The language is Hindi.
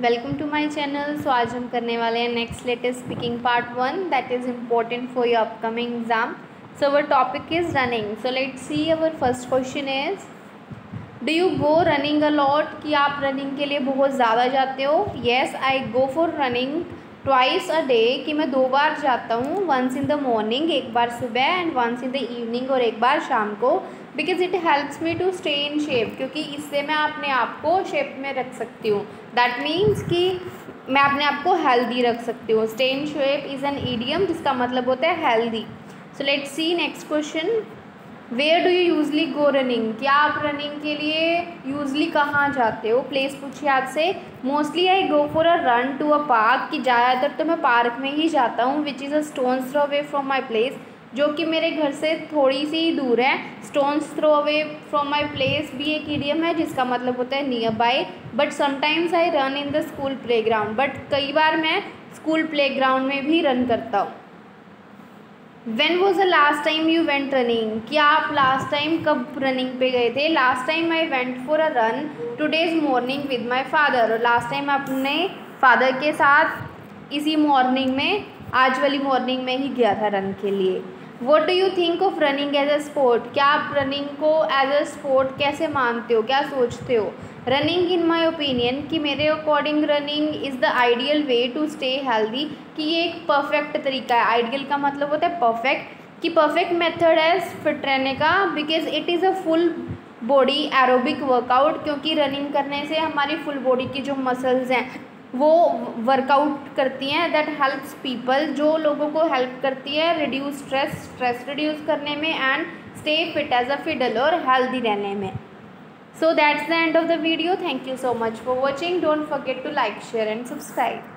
Welcome to my channel so आज हम करने वाले हैं next latest speaking part one that is important for your upcoming exam so our topic is running so let see our first question is do you go running a lot कि आप रनिंग के लिए बहुत ज़्यादा जाते हो? Yes I go for running twice a day कि मैं दो बार जाता हूँ वंस इन द मॉर्निंग एक बार सुबह and once in the evening और एक बार शाम को because it helps me to stay in shape क्योंकि इससे मैं अपने आप को शेप में रख सकती हूँ। दैट मीन्स कि मैं अपने आप को हेल्दी रख सकती हूँ। Stay in shape is an idiom जिसका मतलब होता है healthy so let see next question where do you usually go running क्या आप रनिंग के लिए यूजली कहाँ जाते हो? प्लेस पूछिए आपसे। Mostly I go for a run to a park कि ज़्यादातर तो मैं पार्क में ही जाता हूँ which is a stone's throw away from my place जो कि मेरे घर से थोड़ी सी दूर है। Stone's throw away from my place भी एक ईडियम है, जिसका मतलब होता है nearby but sometimes I run in the school playground but कई बार मैं स्कूल प्ले ग्राउंड में भी रन करता हूँ। When was the last time you went running क्या आप लास्ट टाइम कब रनिंग पे गए थे? Last time I went for a run today's morning with my father last time अपने फादर के साथ इसी मॉर्निंग में, आज वाली मॉर्निंग में ही गया था रन के लिए। What do you think of running as a sport क्या आप रनिंग को एज अ स्पोर्ट कैसे मानते हो? क्या सोचते हो? रनिंग इन माई ओपिनियन कि मेरे according running is the ideal way to stay healthy कि ये एक परफेक्ट तरीका है। आइडियल का मतलब होता है परफेक्ट कि परफेक्ट मेथड है फिट रहने का because it is a full body aerobic workout क्योंकि रनिंग करने से हमारी फुल बॉडी की जो मसल्स हैं, वो वर्कआउट करती हैं दैट हेल्प्स पीपल जो लोगों को हेल्प करती है रिड्यूस स्ट्रेस स्ट्रेस रिड्यूस करने में and stay fit as a fiddle और हेल्दी रहने में। So that's the end of the video. Thank you so much for watching. Don't forget to like, share and subscribe.